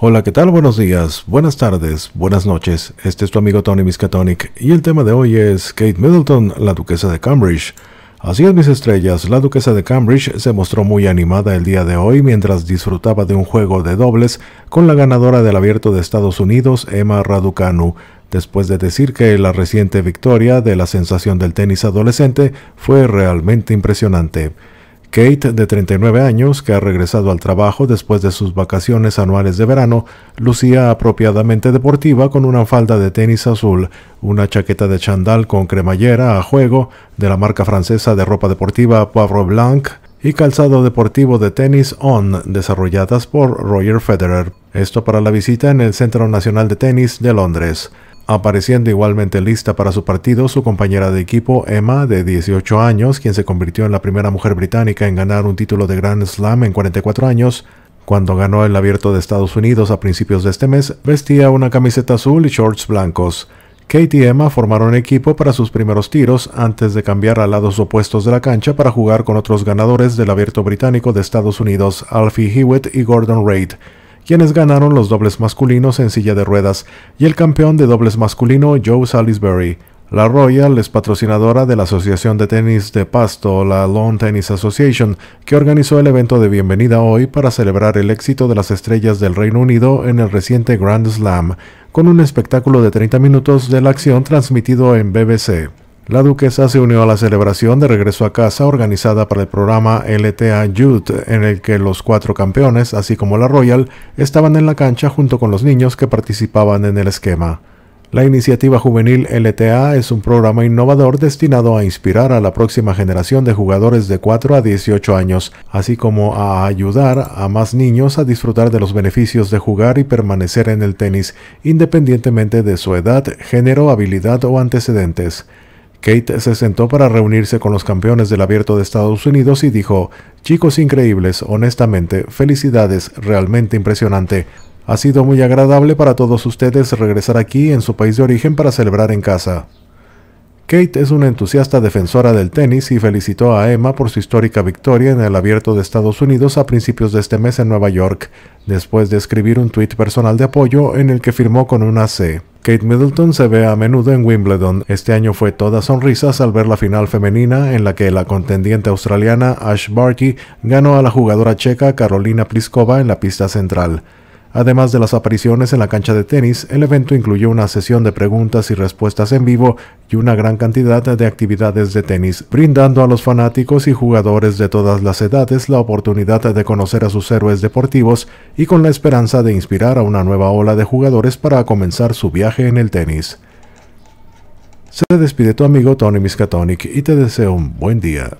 Hola, ¿qué tal? Buenos días, buenas tardes, buenas noches. Este es tu amigo Tony Miskatonic y el tema de hoy es Kate Middleton, la duquesa de Cambridge. Así es, mis estrellas, la duquesa de Cambridge se mostró muy animada el día de hoy mientras disfrutaba de un juego de dobles con la ganadora del abierto de Estados Unidos, Emma Raducanu, después de decir que la reciente victoria de la sensación del tenis adolescente fue realmente impresionante. Kate, de 39 años, que ha regresado al trabajo después de sus vacaciones anuales de verano, lucía apropiadamente deportiva con una falda de tenis azul, una chaqueta de chandal con cremallera a juego de la marca francesa de ropa deportiva Poivre Blanc y calzado deportivo de tenis On desarrolladas por Roger Federer. Esto para la visita en el Centro Nacional de Tenis de Londres apareciendo igualmente lista para su partido su compañera de equipo Emma, de 18 años, quien se convirtió en la primera mujer británica en ganar un título de Grand Slam en 44 años. Cuando ganó el abierto de Estados Unidos a principios de este mes, vestía una camiseta azul y shorts blancos. Kate y Emma formaron equipo para sus primeros tiros antes de cambiar a lados opuestos de la cancha para jugar con otros ganadores del abierto británico de Estados Unidos, Alfie Hewitt y Gordon Reid quienes ganaron los dobles masculinos en silla de ruedas, y el campeón de dobles masculino Joe Salisbury. La Royal es patrocinadora de la Asociación de Tenis de Pasto, la Lawn Tennis Association, que organizó el evento de bienvenida hoy para celebrar el éxito de las estrellas del Reino Unido en el reciente Grand Slam, con un espectáculo de 30 minutos de la acción transmitido en BBC. La duquesa se unió a la celebración de regreso a casa organizada para el programa LTA Youth, en el que los cuatro campeones, así como la Royal, estaban en la cancha junto con los niños que participaban en el esquema. La iniciativa juvenil LTA es un programa innovador destinado a inspirar a la próxima generación de jugadores de 4 a 18 años, así como a ayudar a más niños a disfrutar de los beneficios de jugar y permanecer en el tenis, independientemente de su edad, género, habilidad o antecedentes. Kate se sentó para reunirse con los campeones del abierto de Estados Unidos y dijo, chicos increíbles, honestamente, felicidades, realmente impresionante. Ha sido muy agradable para todos ustedes regresar aquí en su país de origen para celebrar en casa. Kate es una entusiasta defensora del tenis y felicitó a Emma por su histórica victoria en el Abierto de Estados Unidos a principios de este mes en Nueva York, después de escribir un tuit personal de apoyo en el que firmó con una C. Kate Middleton se ve a menudo en Wimbledon. Este año fue toda sonrisas al ver la final femenina en la que la contendiente australiana Ash Barty ganó a la jugadora checa Carolina Pliskova en la pista central. Además de las apariciones en la cancha de tenis, el evento incluyó una sesión de preguntas y respuestas en vivo y una gran cantidad de actividades de tenis, brindando a los fanáticos y jugadores de todas las edades la oportunidad de conocer a sus héroes deportivos y con la esperanza de inspirar a una nueva ola de jugadores para comenzar su viaje en el tenis. Se despide tu amigo Tony Miskatonic y te deseo un buen día.